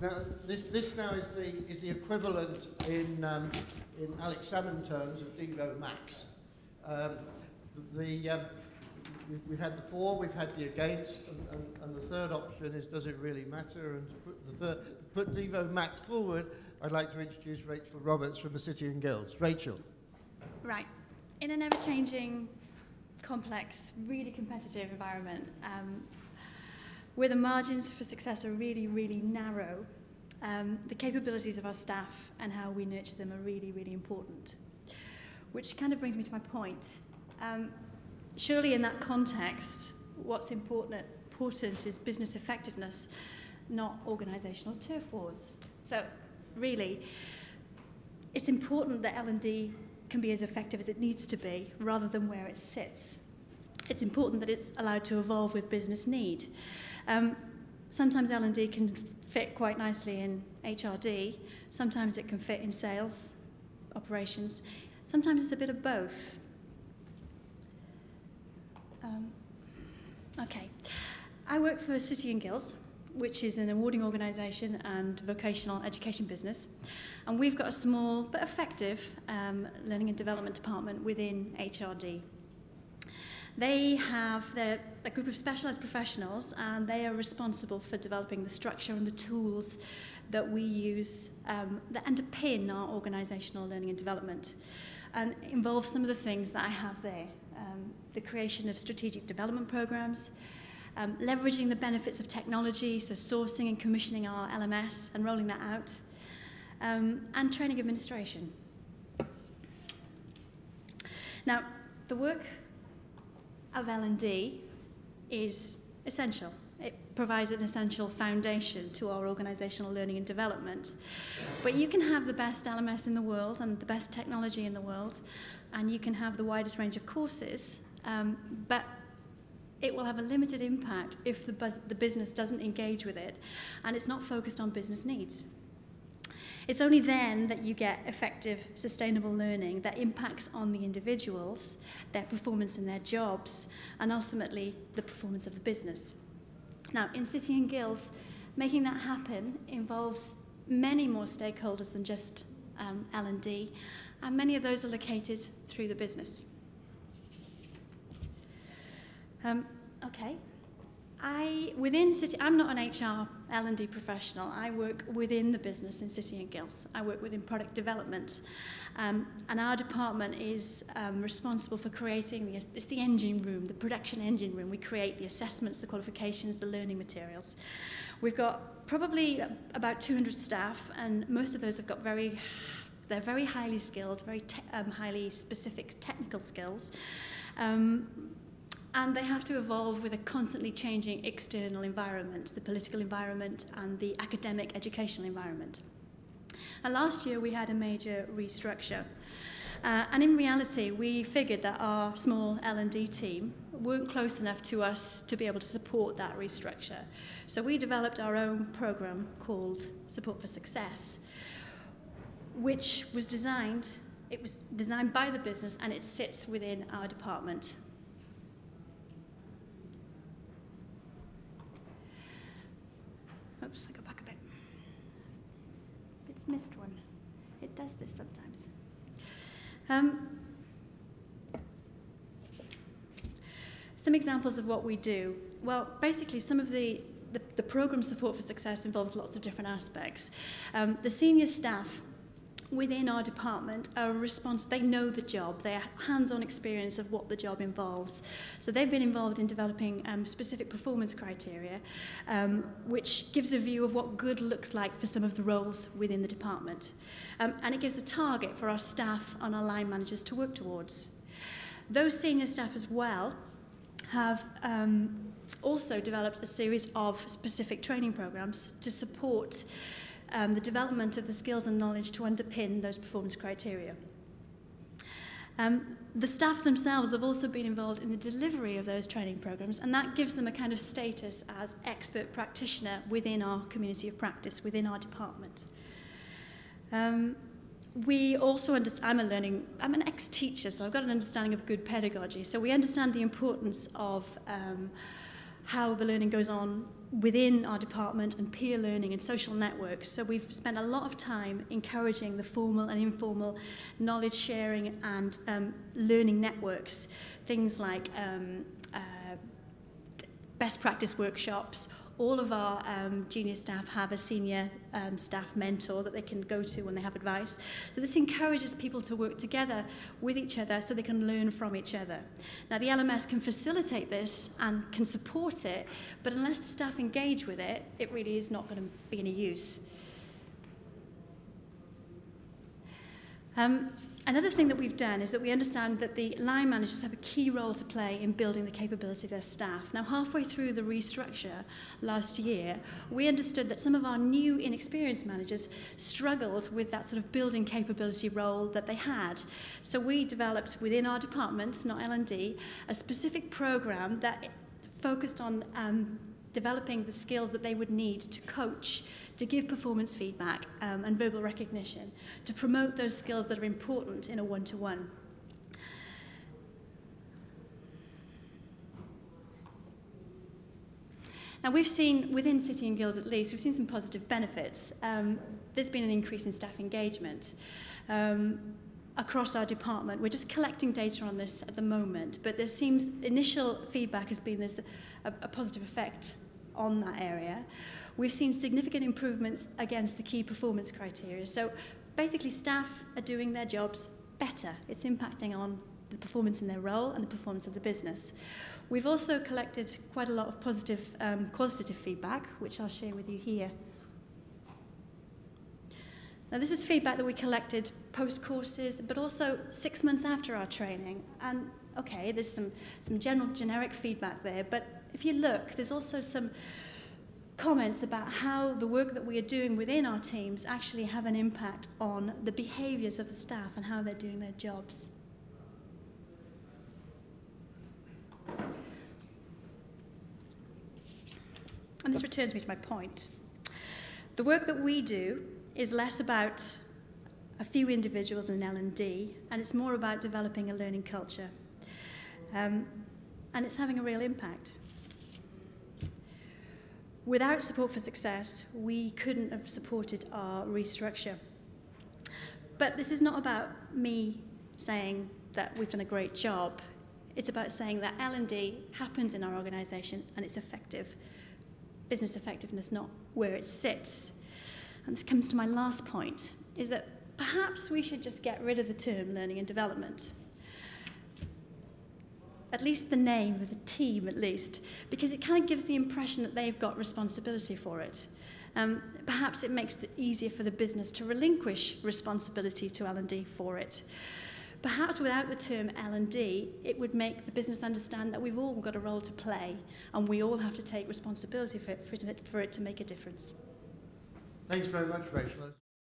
Now, this, this now is the, is the equivalent in, um, in Alex Salmond terms of Devo Max. Um, the, the um, we've, we've had the for, we've had the against, and, and, and the third option is does it really matter? And to put, the third, put Devo Max forward, I'd like to introduce Rachel Roberts from the City and Guilds. Rachel. Right. In an ever-changing, complex, really competitive environment, um, where the margins for success are really, really narrow, um, the capabilities of our staff and how we nurture them are really, really important. Which kind of brings me to my point. Um, surely in that context, what's important, important is business effectiveness, not organisational turf wars. So really, it's important that L&D can be as effective as it needs to be rather than where it sits. It's important that it's allowed to evolve with business need. Um, sometimes L&D can fit quite nicely in HRD, sometimes it can fit in sales, operations, sometimes it's a bit of both. Um, okay, I work for City and Guilds, which is an awarding organisation and vocational education business. And we've got a small but effective um, learning and development department within HRD. They have a group of specialised professionals and they are responsible for developing the structure and the tools that we use um, that underpin our organisational learning and development and involve some of the things that I have there. Um, the creation of strategic development programs, um, leveraging the benefits of technology, so sourcing and commissioning our LMS and rolling that out, um, and training administration. Now, the work of L&D is essential. It provides an essential foundation to our organisational learning and development. But you can have the best LMS in the world and the best technology in the world, and you can have the widest range of courses, um, but it will have a limited impact if the, the business doesn't engage with it and it's not focused on business needs. It's only then that you get effective, sustainable learning that impacts on the individuals, their performance in their jobs, and ultimately the performance of the business. Now, in City and Guilds, making that happen involves many more stakeholders than just um, L&D, and many of those are located through the business. Um, okay. I, within City, I'm not an HR L&D professional. I work within the business in City and Guilds. I work within product development. Um, and our department is um, responsible for creating, the, it's the engine room, the production engine room. We create the assessments, the qualifications, the learning materials. We've got probably about 200 staff and most of those have got very they're very highly skilled, very um, highly specific technical skills. Um, and they have to evolve with a constantly changing external environment, the political environment and the academic educational environment. And last year we had a major restructure. Uh, and in reality, we figured that our small L&D team weren't close enough to us to be able to support that restructure. So we developed our own program called Support for Success, which was designed, it was designed by the business and it sits within our department. Oops, I go back a bit. It's missed one. It does this sometimes. Um, some examples of what we do. Well, basically, some of the the, the program support for success involves lots of different aspects. Um, the senior staff within our department are response they know the job they have hands-on experience of what the job involves. So they've been involved in developing um, specific performance criteria um, which gives a view of what good looks like for some of the roles within the department. Um, and it gives a target for our staff and our line managers to work towards. Those senior staff as well have um, also developed a series of specific training programs to support um, the development of the skills and knowledge to underpin those performance criteria. Um, the staff themselves have also been involved in the delivery of those training programs, and that gives them a kind of status as expert practitioner within our community of practice, within our department. Um, we also understand, I'm a learning, I'm an ex-teacher, so I've got an understanding of good pedagogy. So we understand the importance of um, how the learning goes on within our department and peer learning and social networks. So we've spent a lot of time encouraging the formal and informal knowledge sharing and um, learning networks, things like um, uh, best practice workshops all of our um, junior staff have a senior um, staff mentor that they can go to when they have advice. So this encourages people to work together with each other so they can learn from each other. Now the LMS can facilitate this and can support it, but unless the staff engage with it, it really is not going to be any use. Um, Another thing that we've done is that we understand that the line managers have a key role to play in building the capability of their staff. Now, halfway through the restructure last year, we understood that some of our new inexperienced managers struggled with that sort of building capability role that they had. So we developed within our department, not L&D, a specific program that focused on um, developing the skills that they would need to coach, to give performance feedback, um, and verbal recognition, to promote those skills that are important in a one-to-one. Now, we've seen, within City and Guilds at least, we've seen some positive benefits. Um, there's been an increase in staff engagement. Um, across our department. We're just collecting data on this at the moment, but there seems initial feedback has been there's a, a positive effect on that area. We've seen significant improvements against the key performance criteria. So basically staff are doing their jobs better. It's impacting on the performance in their role and the performance of the business. We've also collected quite a lot of positive um, qualitative feedback, which I'll share with you here. Now, this was feedback that we collected post courses, but also six months after our training. And okay, there's some, some general generic feedback there, but if you look, there's also some comments about how the work that we are doing within our teams actually have an impact on the behaviours of the staff and how they're doing their jobs. And this returns me to my point. The work that we do is less about a few individuals in L&D, and it's more about developing a learning culture. Um, and it's having a real impact. Without support for success, we couldn't have supported our restructure. But this is not about me saying that we've done a great job. It's about saying that L&D happens in our organisation and it's effective. Business effectiveness, not where it sits. And this comes to my last point, is that perhaps we should just get rid of the term learning and development at least the name of the team, at least, because it kind of gives the impression that they've got responsibility for it. Um, perhaps it makes it easier for the business to relinquish responsibility to L&D for it. Perhaps without the term L&D, it would make the business understand that we've all got a role to play and we all have to take responsibility for it, for it, for it to make a difference. Thanks very much, Rachel.